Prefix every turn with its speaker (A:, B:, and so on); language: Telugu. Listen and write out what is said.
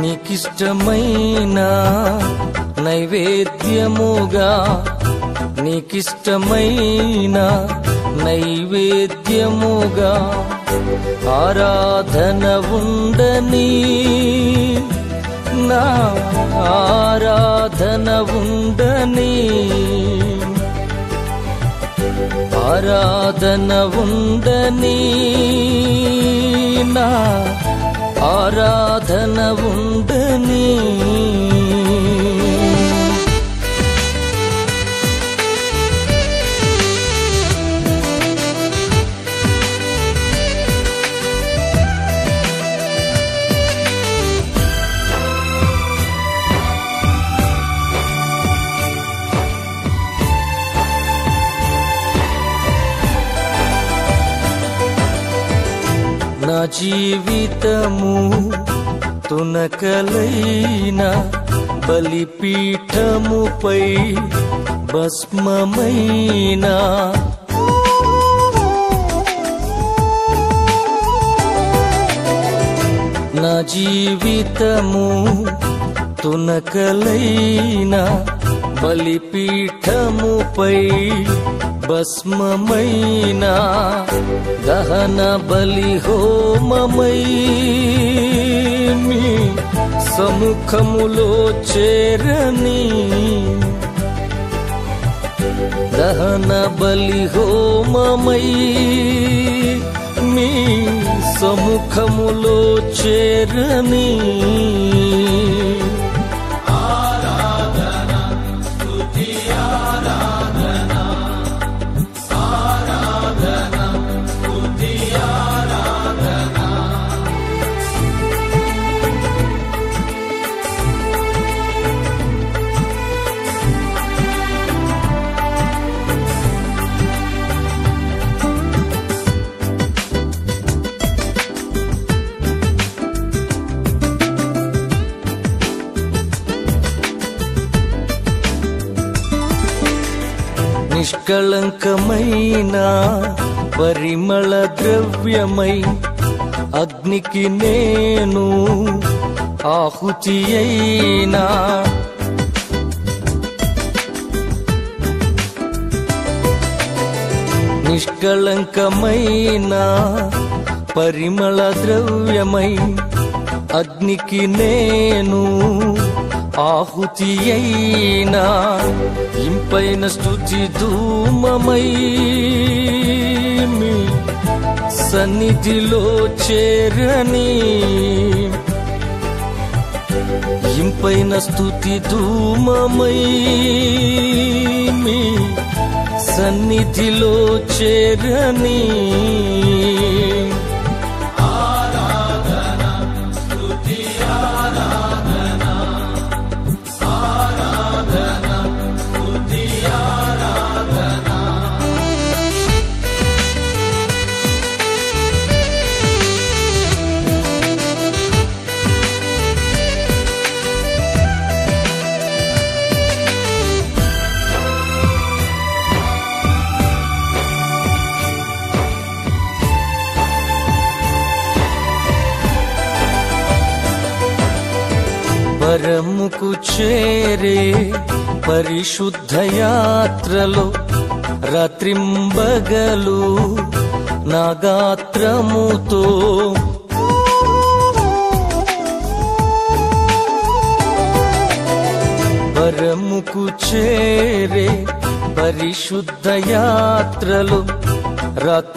A: నీకిష్టమైన నైవేద్యముగా నీకిష్టమైన నైవేద్యముగా ఆరాధన ఉండని నా ఆరాధన ఉండని. ఆరాధన ఉండని నా ఆరాధన ఉండని. జీవితము తునకలైన బలిపీఠముపై భస్మమైన నా జీవితము తునకలైన బలిపీఠముపై భస్మమైనా దహన బలి హోమమై మీ సముఖములో చేరని దహన బలి హోమమై మీ సముఖములో చేరని నిష్కళంకమైన పరిమళ ద్రవ్యమై అగ్నికి నేను ఆహుతి అయినా నిష్కళంకమైన పరిమళ ద్రవ్యమై అగ్నికి నేను ఆహుతి అయినా ఇంపైన స్థుతి ధూమమై సన్నిధిలో చేరని ఇంపైన స్థుతి ధూమమై సన్నిధిలో చేరని పరముకు చేరే పరిశుద్ధ యాత్రలో రాత్రింబగలు నాగాత్రముతో. పరముకు చేరే పరిశుద్ధ యాత్రలు రాత్రి